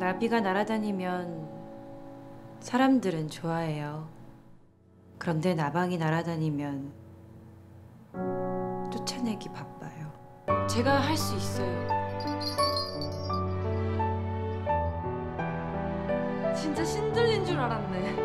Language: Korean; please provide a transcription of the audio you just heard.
나비가 날아다니면 사람들은 좋아해요. 그런데 나방이 날아다니면 쫓아내기 바빠요. 제가 할 수 있어요. 진짜 신들린 줄 알았네.